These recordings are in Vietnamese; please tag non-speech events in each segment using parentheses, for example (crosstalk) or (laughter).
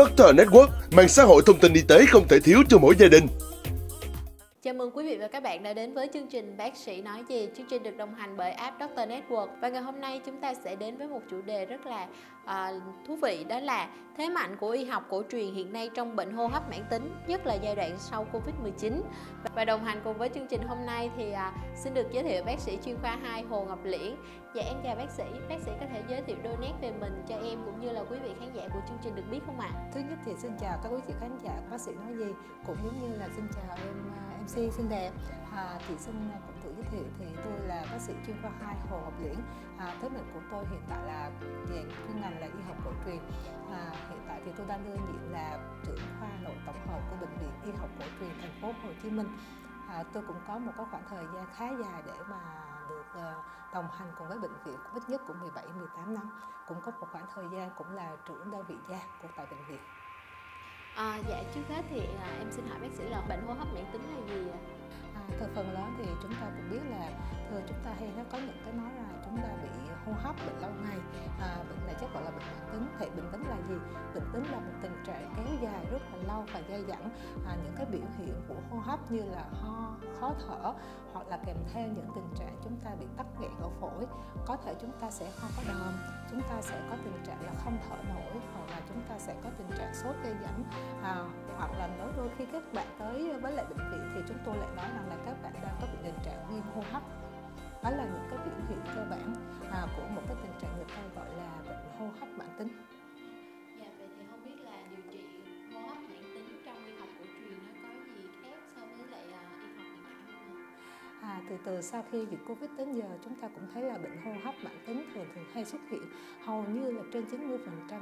Doctor Network, mạng xã hội thông tin y tế không thể thiếu cho mỗi gia đình. Chào mừng quý vị và các bạn đã đến với chương trình Bác sĩ nói gì. Chương trình được đồng hành bởi app Doctor Network và ngày hôm nay chúng ta sẽ đến với một chủ đề rất là à, thú vị đó là thế mạnh của y học cổ truyền hiện nay trong bệnh hô hấp mãn tính, nhất là giai đoạn sau Covid-19. Và đồng hành cùng với chương trình hôm nay thì à, xin được giới thiệu bác sĩ chuyên khoa 2 Hồ Ngọc Liễn. Dạ em chào bác sĩ, bác sĩ có thể giới thiệu đôi nét về mình cho em cũng như là quý vị khán giả của chương trình được biết không ạ? Thứ nhất thì xin chào các quý vị khán giả bác sĩ nói gì, cũng giống như là xin chào em à, MC xinh đẹp. À, thì xin à, cũng tự giới thiệu thì tôi là bác sĩ chuyên khoa 2 Hồ Ngọc Liễn. À, thế mạnh của tôi hiện tại là về chuyên ngành là y học cổ truyền. À, hiện tại thì tôi đang đương nhiệm là trưởng khoa nội tổng hợp của bệnh viện y học cổ truyền thành phố Hồ Chí Minh. À, tôi cũng có một cái khoảng thời gian khá dài để mà được uh, đồng hành cùng với bệnh viện cũng ít nhất cũng 17 18 năm cũng có một khoảng thời gian cũng là trưởng đơn vị gia của tại bệnh viện À, dạ trước hết thì à, em xin hỏi bác sĩ là bệnh hô hấp mãn tính là gì ạ? À, từ phần lớn thì chúng ta cũng biết là thường chúng ta hay nó có những cái nói là chúng ta bị hô hấp bệnh lâu ngày. À, bệnh này chắc gọi là bệnh mãn tính. Thì bệnh tính là gì? Bệnh tính là một tình trạng kéo dài rất là lâu và dai dẳng. À, những cái biểu hiện của hô hấp như là ho khó thở hoặc là kèm theo những tình trạng chúng ta bị tắc nghẽn ở phổi có thể chúng ta sẽ ho có đờm chúng ta sẽ có tình trạng là không thở nổi hoặc là chúng ta sẽ có tình trạng sốt dai dẳng. À, hoặc là nếu đôi khi các bạn tới với lại bệnh viện thì chúng tôi lại nói rằng là các bạn đang có bị tình trạng viêm hô hấp. Đó là những cái biểu hiện cơ bản à, của một cái tình trạng người ta gọi là bệnh hô hấp mãn tính. Từ từ sau khi dịch Covid đến giờ chúng ta cũng thấy là bệnh hô hấp mãn tính thường thường hay xuất hiện. Hầu như là trên 90%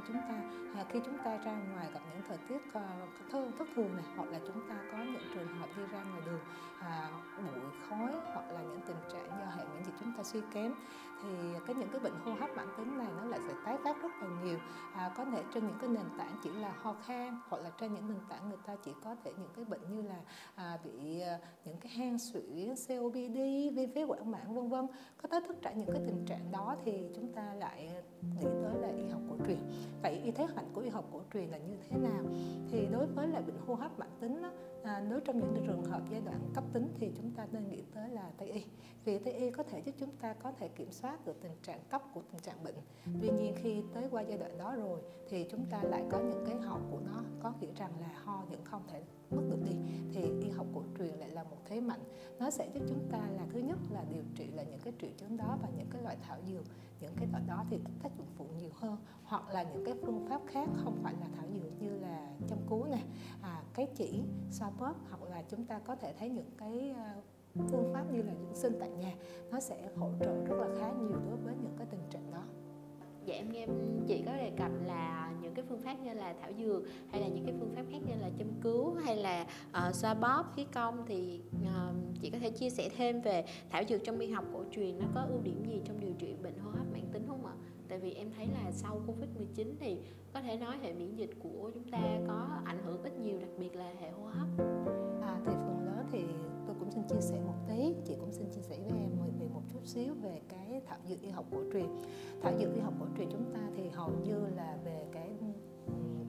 chúng ta à, khi chúng ta ra ngoài gặp những thời tiết uh, thất thường này hoặc là chúng ta có những trường hợp đi ra ngoài đường à, bụi khói hoặc là những tình trạng do hệ miễn dịch chúng ta suy kém thì cái những cái bệnh hô hấp mãn tính này nó lại sẽ tái phát rất là nhiều. À, có thể trên những cái nền tảng chỉ là ho khan hoặc là trên những nền tảng người ta chỉ có thể những cái bệnh như là à, bị à, những cái hen suyễn COPD viêm phế quản mãn vân vân. Có tới tất cả những cái tình trạng đó thì chúng ta lại nghĩ tới là y học cổ truyền. Vậy y thế hạnh của y học cổ truyền là như thế nào? Thì đối với lại bệnh hô hấp mãn tính đó, à, nếu trong những trường hợp giai đoạn cấp tính thì chúng ta nên nghĩ tới là tây y. Vì tây y có thể giúp chúng ta có thể kiểm soát được tình trạng cấp của tình trạng bệnh. Tuy nhiên khi tới qua giai đoạn đó rồi thì chúng ta lại có những cái hậu của nó có nghĩa rằng là ho những không thể mất được đi. Thì y học cổ truyền lại là một thế mạnh. Nó sẽ giúp chúng ta là thứ nhất là điều trị là những cái triệu chứng đó và những cái loại thảo dược. Những cái loại đó thì ít tác dụng phụ nhiều hơn. Hoặc là những cái phương pháp khác không phải là thảo dược như là châm cứu nè à, cái chỉ so bóp hoặc là chúng ta có thể thấy những cái ờ, phương pháp như là dưỡng sinh tại nhà nó sẽ hỗ trợ rất là khá nhiều đối với những cái tình trạng đó. Dạ em nghe chị có đề cập là những cái phương pháp như là thảo dược hay là những cái phương pháp khác như là châm cứu hay là uh, xoa bóp khí công thì uh, chị có thể chia sẻ thêm về thảo dược trong y học cổ truyền nó có ưu điểm gì trong điều trị bệnh hô hấp? Tại vì em thấy là sau Covid-19 thì có thể nói hệ miễn dịch của chúng ta có ảnh hưởng ít nhiều, đặc biệt là hệ hô hấp. À thì phần lớn thì tôi cũng xin chia sẻ một tí chị cũng xin chia sẻ với em về một chút xíu về cái thảo dược y học cổ truyền thảo dược y học cổ truyền chúng ta thì hầu như là về cái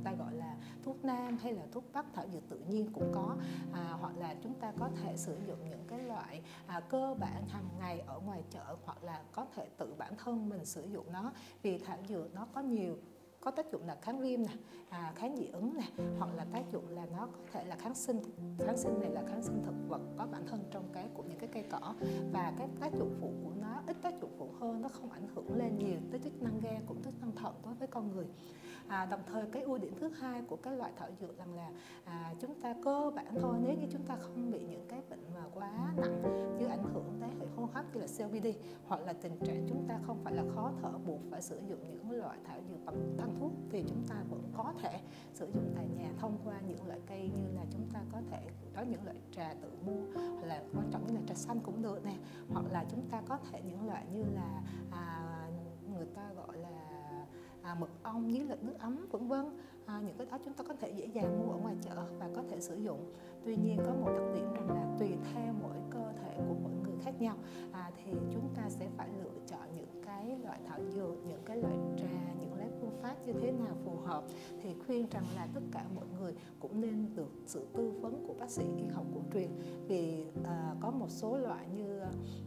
ta gọi là thuốc nam hay là thuốc bắc thảo dược tự nhiên cũng có. À, hoặc là chúng ta có thể sử dụng những cái loại à, cơ bản hàng ngày ở ngoài chợ hoặc là có thể tự bản thân mình sử dụng nó. Vì thảo dược nó có nhiều có tác dụng là kháng viêm nè à, kháng dị ứng nè hoặc là tác dụng là nó có thể là kháng sinh kháng sinh này là kháng sinh thực vật có bản thân trong cái của những cái cây cỏ. Và cái tác dụng phụ của nó ít tác dụng phụ hơn nó không ảnh hưởng lên nhiều tới chức năng gan cũng chức năng thuận đối với con người. À, đồng thời cái ưu điểm thứ hai của cái loại thảo dược rằng là à, chúng ta cơ bản thôi nếu như chúng ta không bị những cái bệnh mà quá nặng như ảnh hưởng tới hệ hô hấp như là COPD hoặc là tình trạng chúng ta không phải là khó thở buộc phải sử dụng những loại thảo dược bằng tăng thuốc thì chúng ta vẫn có thể sử dụng tại nhà thông qua những loại cây như là chúng ta có thể có những loại trà tự mua hoặc là quan trọng như là trà xanh cũng được nè. Hoặc là chúng ta có thể những loại như là à, người ta gọi là à, mật ong với lịch nước ấm vân vân. À, những cái đó chúng ta có thể dễ dàng mua ở ngoài chợ và có thể sử dụng. Tuy nhiên có một đặc điểm rằng là tùy theo mỗi cơ thể của mỗi người khác nhau. À, thì chúng ta sẽ phải lựa chọn những cái loại thảo dược những cái loại trà những lá phương pháp như thế nào phù hợp. Thì khuyên rằng là tất cả mọi người cũng nên được sự tư vấn của bác sĩ y học cổ truyền. Vì à, có một số loại như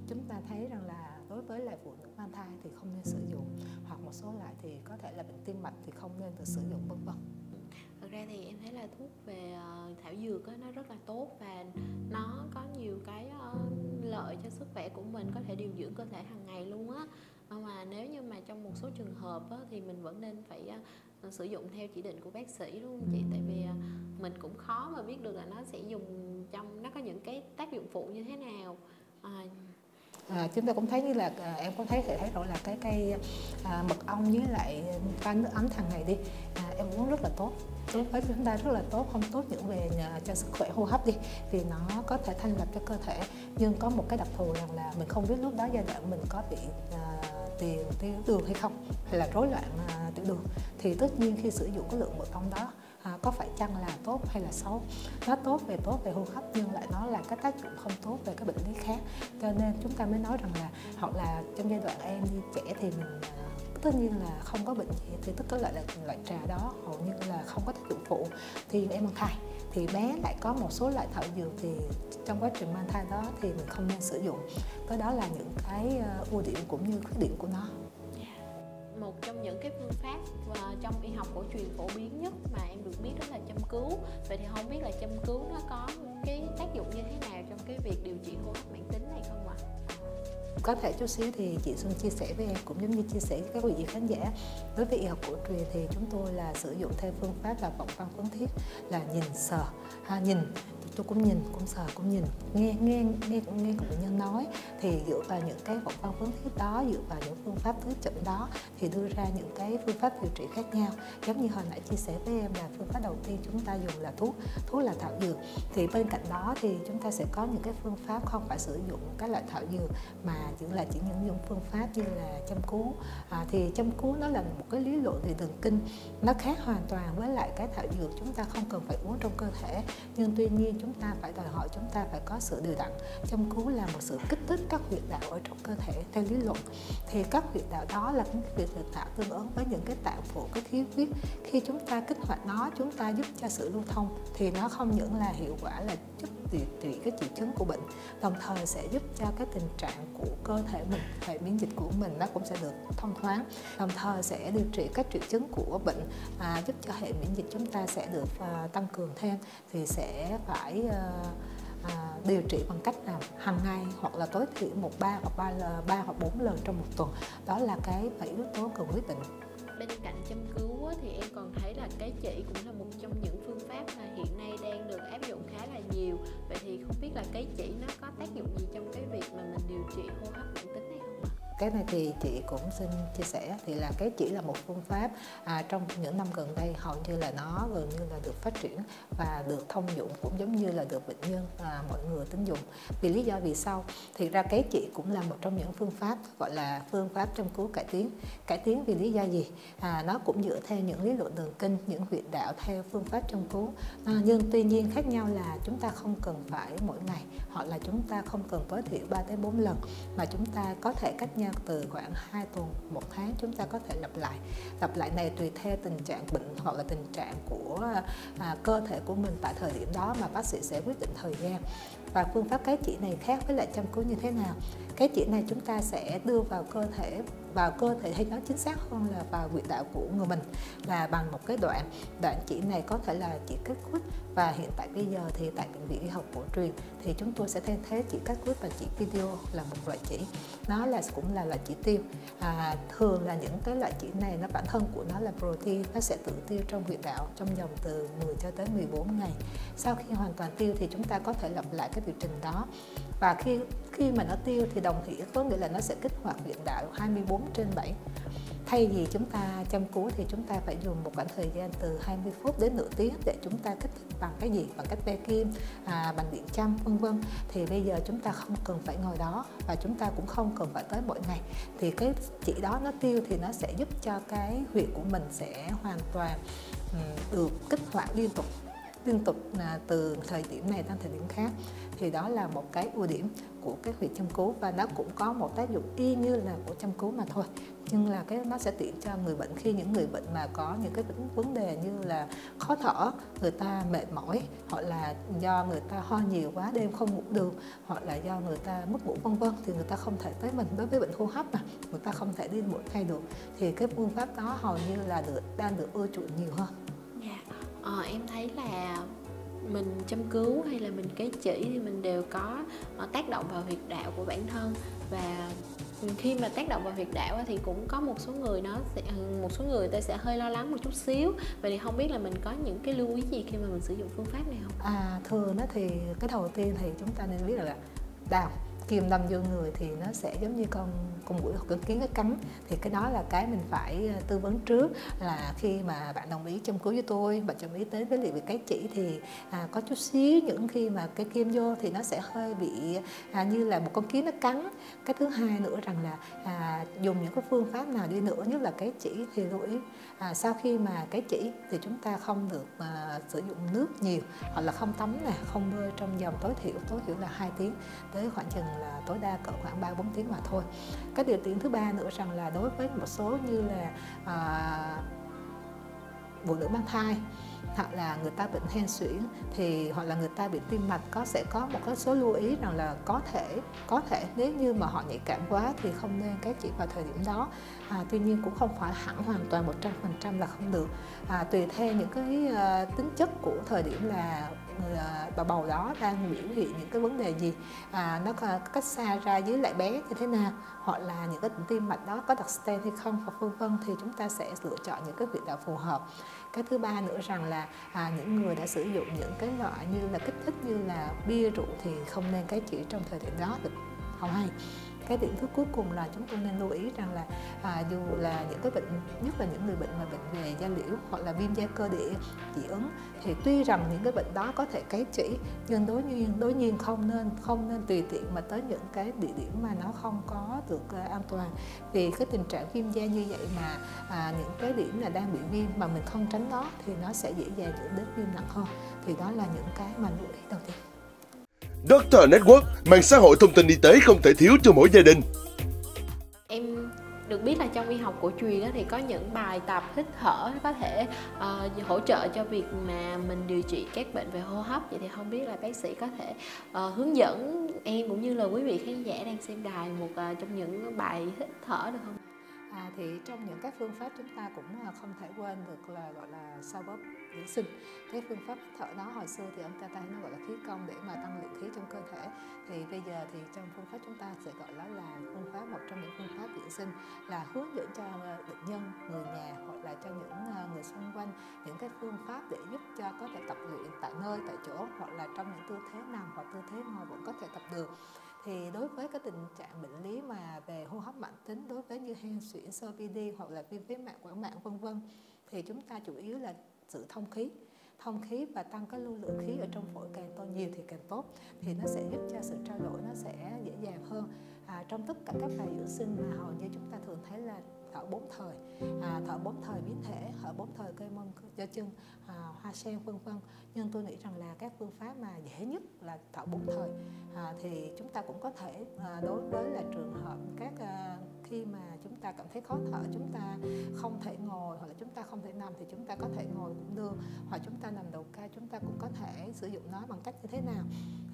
chúng ta thấy rằng là đối với lại phụ nữ mang thai thì không nên sử dụng hoặc một số loại thì có thể là bệnh tim mạch thì không nên được sử dụng vân vân. Thực ra thì em thấy là thuốc về ờ, thảo dược nó rất là tốt và nó có nhiều cái ờ, lợi cho sức khỏe của mình có thể điều dưỡng cơ thể hàng ngày luôn á. Ờ, mà nếu như mà trong một số trường hợp á, thì mình vẫn nên phải sử dụng theo chỉ định của bác sĩ luôn chị. Tại vì mình cũng khó mà biết được là nó sẽ dùng trong nó có những cái tác dụng phụ như thế nào. À, à, chúng ta cũng thấy như là à, em có thấy thể thấy rõ là cái cây à, mật ong với lại pha nước ấm thằng này đi. À, em uống rất là tốt. Đối với chúng ta rất là tốt. Không tốt những về nhà, cho sức khỏe hô hấp đi vì nó có thể thanh lọc cho cơ thể. Nhưng có một cái đặc thù rằng là mình không biết lúc đó giai đoạn mình có bị à, tiền tiêu đường hay không hay là rối loạn à, tiểu đường. Thì tất nhiên khi sử dụng cái lượng mật ong đó à, có phải chăng là tốt hay là xấu? Nó tốt về tốt về hô hấp nhưng lại nó là cái tác dụng không tốt về các bệnh lý khác. Cho nên chúng ta mới nói rằng là hoặc là trong giai đoạn em đi trẻ thì mình à, tất nhiên là không có bệnh gì thì tất cả loại loại trà đó hầu như là không có tác dụng phụ. Thì em mang thai thì bé lại có một số loại thảo dược thì trong quá trình mang thai đó thì mình không nên sử dụng. Cái đó là những cái à, ưu điểm cũng như khuyết điểm của nó một trong những cái phương pháp và trong y học cổ truyền phổ biến nhất mà em được biết đó là châm cứu. Vậy thì không biết là châm cứu nó có cái tác dụng như thế nào trong cái việc điều trị hô hấp mãn tính này không ạ? Có thể chút xíu thì chị Xuân chia sẻ với em cũng giống như chia sẻ với các vị khán giả. Đối với y học cổ truyền thì chúng tôi là sử dụng theo phương pháp là vọng văn phấn thiết là nhìn sờ ha, nhìn tôi cũng nhìn cũng sờ cũng nhìn nghe nghe nghe nghe của bệnh nhân nói. Thì dựa vào những cái vọng văn phấn thiết đó dựa vào những phương pháp thuyết chẩn đó thì đưa ra những cái phương pháp điều trị khác nhau. Giống như hồi nãy chia sẻ với em là phương pháp đầu tiên chúng ta dùng là thuốc thuốc là thảo dược. Thì bên cạnh đó thì chúng ta sẽ có những cái phương pháp không phải sử dụng các loại thảo dược mà chỉ là chỉ những dùng phương pháp như là châm cứu. À, thì châm cứu nó là một cái lý luận về thần kinh. Nó khác hoàn toàn với lại cái thảo dược chúng ta không cần phải uống trong cơ thể. Nhưng tuy nhiên chúng ta phải đòi hỏi chúng ta phải có sự điều đặn. Châm cứu là một sự kích thích các huyệt đạo ở trong cơ thể theo lý luận. Thì các huyệt đạo đó là những huyệt đạo tương ứng với những cái tạng phủ cái khí huyết. Khi chúng ta kích hoạt nó, chúng ta giúp cho sự lưu thông, thì nó không những là hiệu quả là giúp điều trị các triệu chứng của bệnh đồng thời sẽ giúp cho cái tình trạng của cơ thể mình hệ miễn dịch của mình nó cũng sẽ được thông thoáng. Đồng thời sẽ điều trị các triệu chứng của bệnh à, giúp cho hệ miễn dịch chúng ta sẽ được à, tăng cường thêm thì sẽ phải à, à, điều trị bằng cách nào hàng ngày hoặc là tối thiểu một ba hoặc ba ba hoặc bốn lần trong một tuần. Đó là cái bảy yếu tố cần quyết định. Bên cạnh châm cứu thì em còn thấy là cái chỉ cũng là một trong những phương pháp mà hiện nay đang được áp dụng vậy thì không biết là cái chỉ nó có tác dụng gì trong cái việc mà mình điều trị hô hấp mãn tính cái này thì chị cũng xin chia sẻ thì là cái chỉ là một phương pháp à, trong những năm gần đây hầu như là nó gần như là được phát triển và được thông dụng cũng giống như là được bệnh nhân à, mọi người tính dùng. Vì lý do vì sao? Thì ra cái chỉ cũng là một trong những phương pháp gọi là phương pháp châm cứu cải tiến. Cải tiến vì lý do gì? À, nó cũng dựa theo những lý luận đường kinh những huyệt đạo theo phương pháp châm cứu. À, nhưng tuy nhiên khác nhau là chúng ta không cần phải mỗi ngày hoặc là chúng ta không cần tối thiểu 3 tới 4 lần mà chúng ta có thể cách nhau từ khoảng 2 tuần một tháng chúng ta có thể lặp lại. Lặp lại này tùy theo tình trạng bệnh hoặc là tình trạng của à, cơ thể của mình tại thời điểm đó mà bác sĩ sẽ quyết định thời gian và phương pháp cái chỉ này khác với lại chăm cứu như thế nào. Cái chỉ này chúng ta sẽ đưa vào cơ thể vào cơ thể hay nói chính xác hơn là vào huyệt đạo của người mình là bằng một cái đoạn. Đoạn chỉ này có thể là chỉ kết quýt và hiện tại bây giờ thì tại bệnh viện y học cổ truyền thì chúng tôi sẽ thay thế chỉ kết quýt và chỉ video là một loại chỉ. Nó là cũng là loại chỉ tiêu. À, thường là những cái loại chỉ này nó bản thân của nó là protein nó sẽ tự tiêu trong huyệt đạo trong vòng từ 10 cho tới 14 ngày. Sau khi hoàn toàn tiêu thì chúng ta có thể lặp lại cái liệu trình đó. Và khi khi mà nó tiêu thì đồng nghĩa có nghĩa là nó sẽ kích hoạt điện đạo 24 trên 7 thay vì chúng ta chăm cứu thì chúng ta phải dùng một khoảng thời gian từ 20 phút đến nửa tiếng để chúng ta kích thích bằng cái gì? Bằng cách be kim à, bằng điện chăm vân vân. Thì bây giờ chúng ta không cần phải ngồi đó và chúng ta cũng không cần phải tới mỗi ngày. Thì cái chỉ đó nó tiêu thì nó sẽ giúp cho cái huyệt của mình sẽ hoàn toàn được kích hoạt liên tục liên tục à, từ thời điểm này đến thời điểm khác thì đó là một cái ưu điểm của cái huyệt châm cứu và nó cũng có một tác dụng y như là của châm cứu mà thôi nhưng là cái nó sẽ tiện cho người bệnh khi những người bệnh mà có những cái vấn đề như là khó thở, người ta mệt mỏi, hoặc là do người ta ho nhiều quá, đêm không ngủ được, hoặc là do người ta mất ngủ, vân vân, thì người ta không thể tới mình đối với bệnh hô hấp mà, người ta không thể đi mỗi ngày được thì cái phương pháp đó hầu như là được, đang được ưa chuộng nhiều hơn. yeah ờ, em thấy là mình châm cứu hay là mình kế chỉ thì mình đều có ờ, tác động vào huyệt đạo của bản thân. Và khi mà tác động vào huyệt đạo thì cũng có một số người nó sẽ ừ, một số người ta sẽ hơi lo lắng một chút xíu. Vậy thì không biết là mình có những cái lưu ý gì khi mà mình sử dụng phương pháp này không? À thường đó thì cái đầu tiên thì chúng ta nên biết là đào kim đâm vô người thì nó sẽ giống như con con mũi hoặc con kiến nó cắn. Thì cái đó là cái mình phải ờ, tư vấn trước. Là khi mà bạn đồng ý châm cứu với tôi bạn đồng ý tới với liệu về cái chỉ thì à, có chút xíu những khi mà cái kim vô thì nó sẽ hơi bị à, như là một con kiến nó cắn. Cái thứ hai nữa rằng là à, dùng những cái phương pháp nào đi nữa nhất là cái chỉ thì lưu ý à, sau khi mà cái chỉ thì chúng ta không được à, sử dụng nước nhiều hoặc là không tắm nè không bơi trong vòng tối thiểu tối thiểu là 2 tiếng tới khoảng chừng là tối đa cỡ khoảng 3 4 tiếng mà thôi. Cái điều kiện thứ ba nữa rằng là đối với một số như là à, phụ nữ mang thai hoặc là người ta bệnh hen suyễn thì hoặc là người ta bị tim mạch có sẽ có một cái số lưu ý rằng là có thể có thể nếu như mà họ nhạy cảm quá thì không nên cái chỉ vào thời điểm đó à, tuy nhiên cũng không phải hẳn hoàn toàn 100% là không được à, tùy theo những cái uh, tính chất của thời điểm là À, bà bầu đó đang biểu hiện những cái vấn đề gì? À, nó có cách xa ra dưới lại bé như thế nào? Hoặc là những cái tim mạch đó có đặt stent hay không? Hoặc vân vân thì chúng ta sẽ lựa chọn những cái huyệt đạo phù hợp. Cái thứ ba nữa rằng là à, những người đã sử dụng những cái loại như là kích thích như là bia rượu thì không nên cái chỉ trong thời điểm đó được. Không hay cái điểm thứ cuối cùng là chúng tôi nên lưu ý rằng là à, dù là những cái bệnh nhất là những người bệnh mà bệnh về da liễu hoặc là viêm da cơ địa dị ứng thì tuy rằng những cái bệnh đó có thể cái chỉ nhưng đối nhiên đối nhiên không nên không nên tùy tiện mà tới những cái địa điểm mà nó không có được uh, an toàn. Vì cái tình trạng viêm da như vậy mà à, những cái điểm là đang bị viêm mà mình không tránh nó thì nó sẽ dễ dàng dẫn đến viêm nặng hơn. Thì đó là những cái mà lưu ý đầu tiên. Doctor Network, mạng xã hội thông tin y tế không thể thiếu cho mỗi gia đình. Em được biết là trong y học cổ truyền thì có những bài tập hít thở có thể uh, hỗ trợ cho việc mà mình điều trị các bệnh về hô hấp vậy thì không biết là bác sĩ có thể uh, hướng dẫn em cũng như là quý vị khán giả đang xem đài một uh, trong những bài hít thở được không? À, thì trong những các phương pháp chúng ta cũng không thể quên được là gọi là sao bóp dưỡng sinh. Cái phương pháp thở đó hồi xưa thì ông ta ta nó gọi là khí công để mà tăng lượng khí trong cơ thể. Thì bây giờ thì trong phương pháp chúng ta sẽ gọi nó là phương pháp, một trong những phương pháp dưỡng sinh là hướng dẫn cho ờ, bệnh nhân, người nhà hoặc là cho những ờ, người xung quanh những cái phương pháp để giúp cho có thể tập luyện tại nơi, tại chỗ hoặc là trong những tư thế nằm hoặc tư thế ngồi vẫn có thể tập được. Thì đối với cái tình trạng bệnh lý mà về hô hấp mãn tính, đối với như hen suyễn COPD hoặc là viêm phế mạng quản mạng vân vân, thì chúng ta chủ yếu là sự thông khí. Thông khí và tăng cái lưu lượng khí ở trong phổi càng to nhiều thì càng tốt thì nó sẽ giúp cho sự trao đổi nó sẽ dễ dàng hơn. À, trong tất cả các bài dưỡng sinh mà hầu như chúng ta thường thấy là thở bốn thời. À, thở bốn thời biến thể thở bốn thời cây mông cho chân à, hoa sen vân vân. Nhưng tôi nghĩ rằng là các phương pháp mà dễ nhất là thở bốn thời. À, thì chúng ta cũng có thể à, đối với là trường hợp các à, khi mà chúng ta cảm thấy khó thở chúng ta không thể ngồi hoặc là chúng ta không thể nằm thì chúng ta có thể ngồi cũng được. Hoặc chúng ta nằm đầu ca chúng ta cũng có thể sử dụng nó bằng cách như thế nào.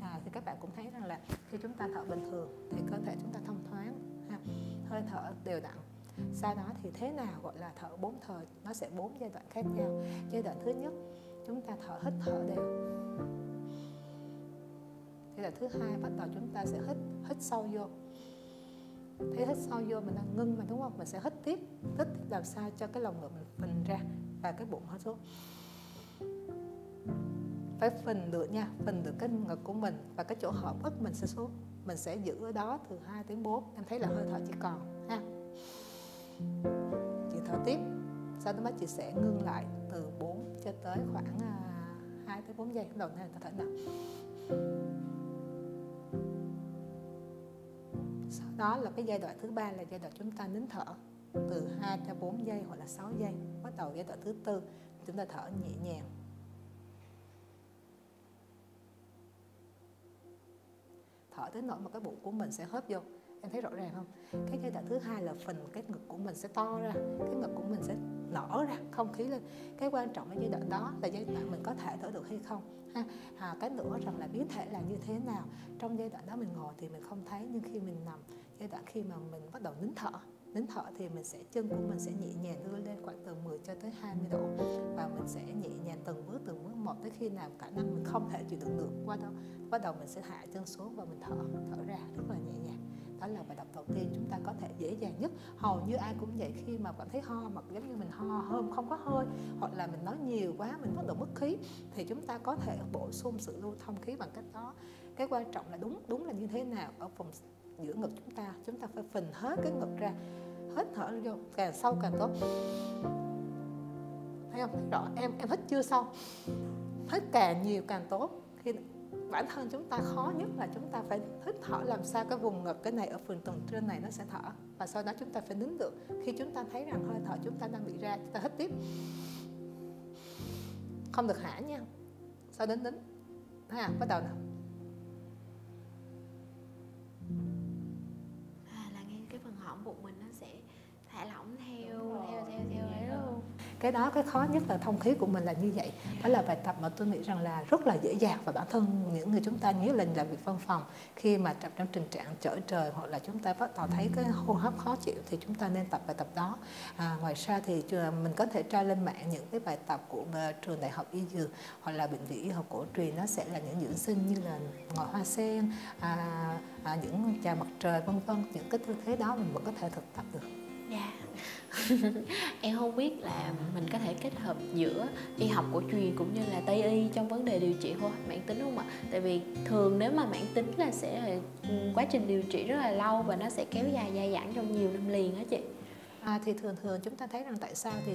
À, thì các bạn cũng thấy rằng là khi chúng ta thở bình thường thì cơ thể chúng ta thông thoáng ha, hơi thở đều đặn sau đó thì thế nào gọi là thở bốn thời nó sẽ bốn giai đoạn khác nhau. Giai đoạn thứ nhất, chúng ta thở hít thở đều. Giai đoạn thứ hai, bắt đầu chúng ta sẽ hít hít sâu vô. Thế hít sâu vô mình đang ngưng mà, đúng không? Mình sẽ hít tiếp hít tiếp làm sao cho cái lồng ngực mình phình ra và cái bụng hết xuống. Phải phình được nha, phình được cái ngực của mình và cái chỗ hợp ức mình sẽ xuống. Mình sẽ giữ ở đó từ 2 đến 4 em thấy là hơi thở chỉ còn, ha chị thở tiếp. Sau đó chị sẽ ngưng lại từ 4 cho tới khoảng à, 2 tới 4 giây? Đầu tiên ta thở nào? Sau đó là cái giai đoạn thứ ba là giai đoạn chúng ta nín thở. Từ 2 cho 4 giây hoặc là 6 giây. Bắt đầu giai đoạn thứ tư, chúng ta thở nhẹ nhàng. Thở tới nỗi mà cái bụng của mình sẽ hớp vô em thấy rõ ràng không? Cái giai đoạn thứ hai là phần cái ngực của mình sẽ to ra cái ngực của mình sẽ nở ra không khí lên. Cái quan trọng ở giai đoạn đó là giai đoạn mình có thể thở được hay không ha? À, cái nữa rằng là biến thể là như thế nào. Trong giai đoạn đó mình ngồi thì mình không thấy nhưng khi mình nằm giai đoạn khi mà mình bắt đầu nín thở nín thở thì mình sẽ chân của mình sẽ nhẹ nhàng đưa lên khoảng từ 10 cho tới 20 độ và mình sẽ nhẹ nhàng từng bước từng bước một tới khi nào khả năng mình không thể chịu đựng được. Qua đó bắt đầu mình sẽ hạ chân xuống và mình thở thở ra rất là nhẹ nhàng đó là bài tập đầu tiên chúng ta có thể dễ dàng nhất. Hầu như ai cũng vậy, khi mà cảm thấy ho, mà giống như mình ho hôm không có hơi, hoặc là mình nói nhiều quá, mình bắt đầu mất khí, thì chúng ta có thể bổ sung sự lưu thông khí bằng cách đó. Cái quan trọng là đúng đúng là như thế nào ở vùng giữa ngực chúng ta chúng ta phải phình hết cái ngực ra hết thở vô, càng sâu càng tốt. Thấy không? Rõ, em em hít chưa sâu? Hít càng nhiều càng tốt. Khi bản thân chúng ta khó nhất là chúng ta phải hít thở làm sao cái vùng ngực, cái này ở phần tầng trên này nó sẽ thở. Và sau đó chúng ta phải nín được. Khi chúng ta thấy rằng hơi thở chúng ta đang bị ra, chúng ta hít tiếp. Không được hả nha. Sau đến nín? Ha bắt đầu nào. Cái đó cái khó nhất là thông khí của mình là như vậy đó là bài tập mà tôi nghĩ rằng là rất là dễ dàng và bản thân những người chúng ta nhớ là làm việc văn phòng khi mà trong tình trạng trở trời hoặc là chúng ta bắt đầu thấy cái hô hấp khó chịu thì chúng ta nên tập bài tập đó à, ngoài ra thì mình có thể tra lên mạng những cái bài tập của ờ, trường đại học y dược hoặc là bệnh viện y học cổ truyền nó sẽ là những dưỡng sinh như là ngồi hoa sen à, à, những trà mặt trời vân vân những cái tư thế đó mình vẫn có thể thực tập được. (laughs) em không biết là mình có thể kết hợp giữa y học cổ truyền cũng như là tây y trong vấn đề điều trị hô hấp mãn tính không ạ? Tại vì thường nếu mà mãn tính là sẽ là quá trình điều trị rất là lâu và nó sẽ kéo dài dai dẳng trong nhiều năm liền á chị. À, thì thường thường chúng ta thấy rằng tại sao thì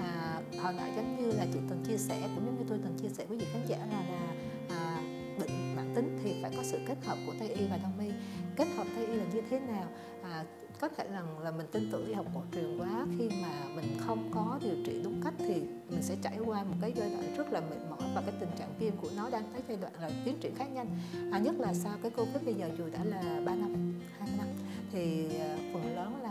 à, hồi nãy giống như là chị từng chia sẻ cũng giống như tôi từng chia sẻ với vị khán giả là là à, bệnh mãn tính thì phải có sự kết hợp của tây y và đông y. Kết hợp tây y là như thế nào? À, có thể rằng là mình tin tưởng y học cổ truyền quá khi mà mình không có điều trị đúng cách thì mình sẽ trải qua một cái giai đoạn rất là mệt mỏi và cái tình trạng viêm của nó đang tới giai đoạn là tiến triển khá nhanh. À, nhất là sau cái covid bây giờ dù đã là 3 năm hai năm thì à, phần lớn là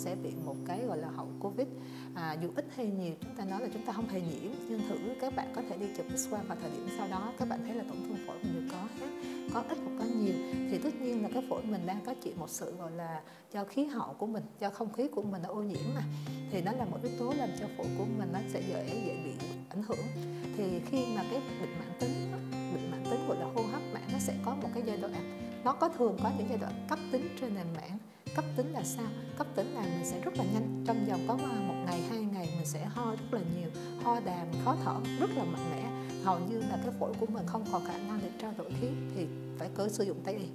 sẽ bị một cái gọi là hậu covid. À, dù ít hay nhiều chúng ta nói là chúng ta không hề nhiễm nhưng thử các bạn có thể đi chụp x quang vào thời điểm sau đó các bạn thấy là tổn thương phổi mình đều có hết có ít hoặc có nhiều. Thì tất nhiên là cái phổi mình đang có chịu một sự gọi là do khí hậu của mình do không khí của mình nó ô nhiễm mà. Thì nó là một yếu tố làm cho phổi của mình nó sẽ dễ dễ bị ảnh hưởng. Thì khi mà cái bệnh mãn tính bệnh mãn tính gọi là hô hấp mãn nó sẽ có một cái giai đoạn nó có thường có những giai đoạn cấp tính trên nền mảng cấp tính là sao? Cấp tính là mình sẽ rất là nhanh. Trong vòng có một ngày hai ngày mình sẽ ho rất là nhiều. Ho đàm khó thở rất là mạnh mẽ. Hầu như là cái phổi của mình không còn khả năng để trao đổi khí thì phải cứ sử dụng tây y.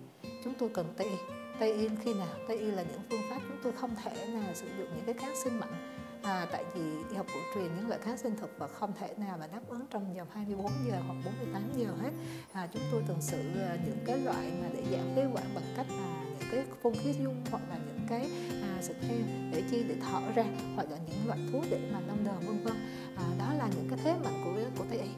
Chúng tôi cần tây y. Tây y khi nào? Tây y là những phương pháp chúng tôi không thể nào sử dụng những cái kháng sinh mạnh. À, tại vì y học cổ truyền những loại kháng sinh thực vật không thể nào mà đáp ứng trong vòng 24 giờ hoặc 48 giờ hết. À, chúng tôi từng sử à, những cái loại mà để giảm phế quản bằng cách là cái phun khí dung hoặc là những cái à, xịt heo để chi để thở ra hoặc là những loại thuốc để mà nâng đờ vân vân. À, đó là những cái thế mạnh của của tây y.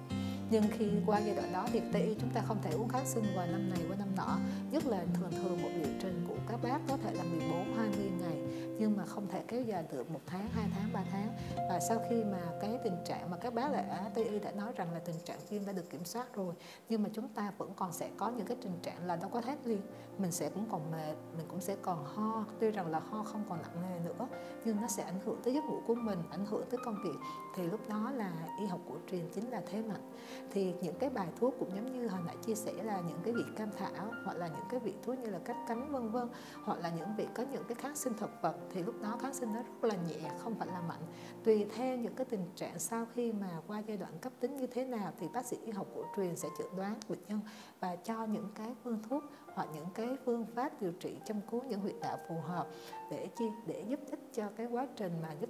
Nhưng khi qua giai đoạn đó thì tây y chúng ta không thể uống kháng sinh qua năm này qua năm nọ. Nhất là thường thường một liệu trình của các bác có thể là 14 20 ngày nhưng mà không thể kéo dài được một tháng, hai tháng, ba tháng. Và sau khi mà cái tình trạng mà các bác đã tây y đã nói rằng là tình trạng viêm đã được kiểm soát rồi, nhưng mà chúng ta vẫn còn sẽ có những cái tình trạng là đâu có thét liên mình sẽ cũng còn mệt, mình cũng sẽ còn ho. Tuy rằng là ho không còn nặng nề nữa, nhưng nó sẽ ảnh hưởng tới giấc ngủ của mình, ảnh hưởng tới công việc. Thì lúc đó là y học cổ truyền chính là thế mạnh. Thì những cái bài thuốc cũng giống như hồi nãy chia sẻ là những cái vị cam thảo, hoặc là những cái vị thuốc như là cách cánh vân vân, hoặc là những vị có những cái kháng sinh thực vật thì lúc đó kháng sinh nó rất là nhẹ, không phải là mạnh. Tùy theo những cái tình trạng sau khi mà qua giai đoạn cấp tính như thế nào thì bác sĩ y học cổ truyền sẽ chẩn đoán bệnh nhân và cho những cái phương thuốc hoặc những cái phương pháp điều trị châm cứu những huyệt đạo phù hợp để chi, để giúp ích cho cái quá trình mà giúp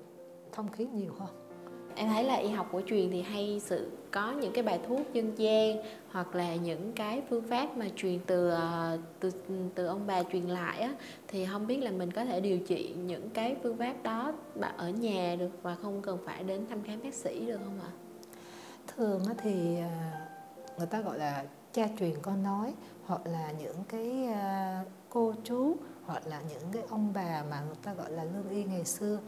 thông khí nhiều hơn em thấy là y học cổ truyền thì hay sự có những cái bài thuốc dân gian hoặc là những cái phương pháp mà truyền từ ờ, từ từ ông bà truyền lại á thì không biết là mình có thể điều trị những cái phương pháp đó ở nhà được và không cần phải đến thăm khám bác sĩ được không ạ? Thường thì ờ, người ta gọi là cha truyền con nói hoặc là những cái ờ, cô chú hoặc là những cái ông bà mà người ta gọi là lương y ngày xưa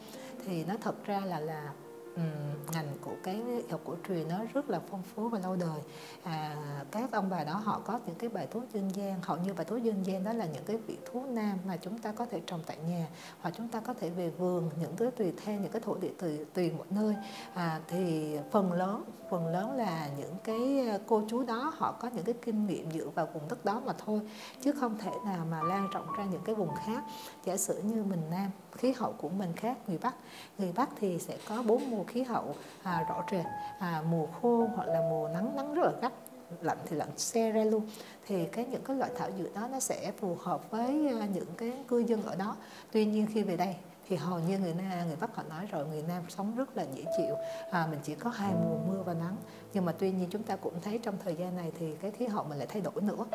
thì nó thật ra là là Ừ, ngành của cái y học cổ truyền nó rất là phong phú và lâu đời. À, các ông bà đó họ có những cái bài thuốc dân gian hầu như bài thuốc dân gian đó là những cái vị thuốc nam mà chúng ta có thể trồng tại nhà hoặc chúng ta có thể về vườn những cái tùy theo những cái thổ địa tùy tùy một nơi. À, thì phần lớn phần lớn là những cái à, cô chú đó họ có những cái kinh nghiệm dựa vào vùng đất đó mà thôi chứ không thể nào mà lan rộng ra những cái vùng khác. Giả sử như mình nam khí hậu của mình khác người bắc người bắc thì sẽ có bốn mùa khí hậu à, rõ rệt à, mùa khô hoặc là mùa nắng nắng rất là gắt lạnh thì lạnh xe ra luôn. Thì cái những cái loại thảo dược đó nó sẽ phù hợp với à, những cái cư dân ở đó. Tuy nhiên khi về đây thì hầu như người Nam người Bắc họ nói rồi người Nam sống rất là dễ chịu. À, mình chỉ có hai mùa mưa và nắng. Nhưng mà tuy nhiên chúng ta cũng thấy trong thời gian này thì cái khí hậu mình lại thay đổi nữa.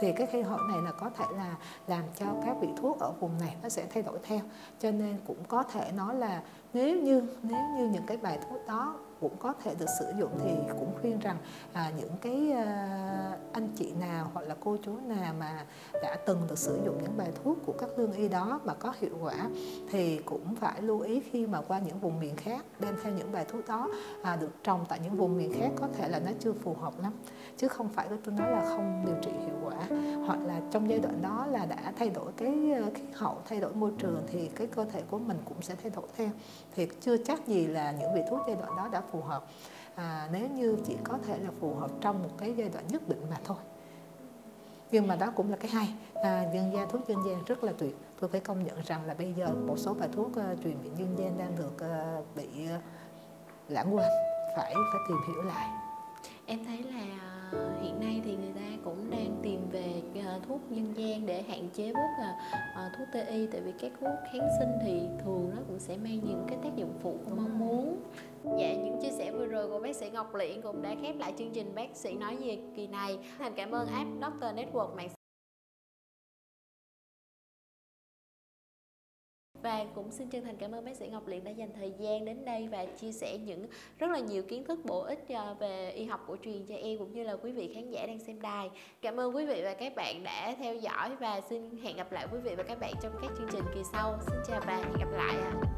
Thì cái khí hậu này là có thể là làm cho các vị thuốc ở vùng này nó sẽ thay đổi theo. Cho nên cũng có thể nói là nếu như nếu như những cái bài thuốc đó cũng có thể được sử dụng thì cũng khuyên rằng à, những cái à, anh chị nào hoặc là cô chú nào mà đã từng được sử dụng những bài thuốc của các lương y đó mà có hiệu quả thì cũng phải lưu ý khi mà qua những vùng miền khác đem theo những bài thuốc đó à, được trồng tại những vùng miền khác có thể là nó chưa phù hợp lắm. Chứ không phải tôi nói là không điều trị hiệu quả. Hoặc là trong giai đoạn đó là đã thay đổi cái ờ, khí hậu thay đổi môi trường thì cái cơ thể của mình cũng sẽ thay đổi theo. Thì chưa chắc gì là những vị thuốc giai đoạn đó đã phù hợp. À, nếu như chỉ có thể là phù hợp trong một cái giai đoạn nhất định mà thôi. Nhưng mà đó cũng là cái hay. À, dân gian thuốc dân gian rất là tuyệt. Tôi phải công nhận rằng là bây giờ một số bài thuốc uh, truyền miệng dân gian đang được uh, bị uh, lãng quên. Phải phải tìm hiểu lại. Em thấy là hiện nay thì người ta cũng đang thuốc dân gian để hạn chế bớt là thuốc tây y. Tại vì các thuốc kháng sinh thì thường nó cũng sẽ mang những cái tác dụng phụ không mong muốn. Dạ, những chia sẻ vừa rồi của bác sĩ Ngọc Liễn cũng đã khép lại chương trình bác sĩ nói về kỳ này. Thành cảm ơn app Doctor Network mạng và cũng xin chân thành cảm ơn bác sĩ Ngọc Liễn đã dành thời gian đến đây và chia sẻ những rất là nhiều kiến thức bổ ích ờ, về y học cổ truyền cho em cũng như là quý vị khán giả đang xem đài. Cảm ơn quý vị và các bạn đã theo dõi và xin hẹn gặp lại quý vị và các bạn trong các chương trình kỳ sau. Xin chào và hẹn gặp lại ạ.